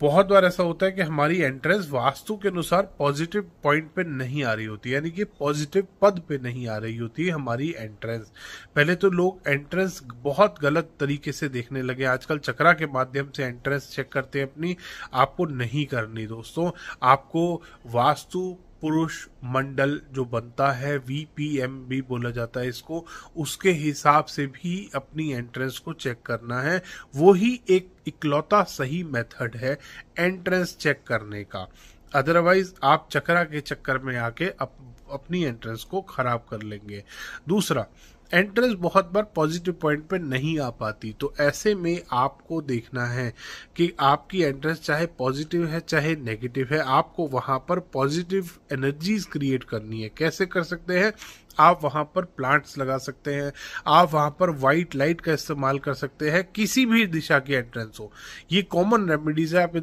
बहुत बार ऐसा होता है कि हमारी एंट्रेंस वास्तु के अनुसार पॉजिटिव पॉइंट पे नहीं आ रही होती यानी कि पॉजिटिव पद पे नहीं आ रही होती हमारी एंट्रेंस पहले तो लोग एंट्रेंस बहुत गलत तरीके से देखने लगे। आजकल चक्रा के माध्यम से एंट्रेंस चेक करते हैं अपनी। आपको नहीं करनी दोस्तों। आपको वास्तु पुरुष मंडल जो बनता है वीपीएम भी बोला जाता है इसको उसके हिसाब से भी अपनी एंट्रेंस को चेक करना है। वो ही एक इकलौता सही मेथड है एंट्रेंस चेक करने का। अदरवाइज़ आप चक्रा के चक्कर में आके अप, अपनी एंट्रेंस को खराब कर लेंगे। दूसरा एंट्रेंस बहुत बार पॉजिटिव पॉइंट पे नहीं आ पाती। तो ऐसे में आपको देखना है कि आपकी एंट्रेंस चाहे पॉजिटिव है, चाहे नेगेटिव है, आपको वहाँ पर पॉजिटिव एनर्जीज क्रिएट करनी है। कैसे कर सकते हैं? आप वहाँ पर प्लांट्स लगा सकते हैं। आप वहाँ पर व्हाइट लाइट का इस्तेमाल कर सकते हैं। किसी भी दिशा की एंट्रेंस हो। ये कॉमन रेमेडीज है, आप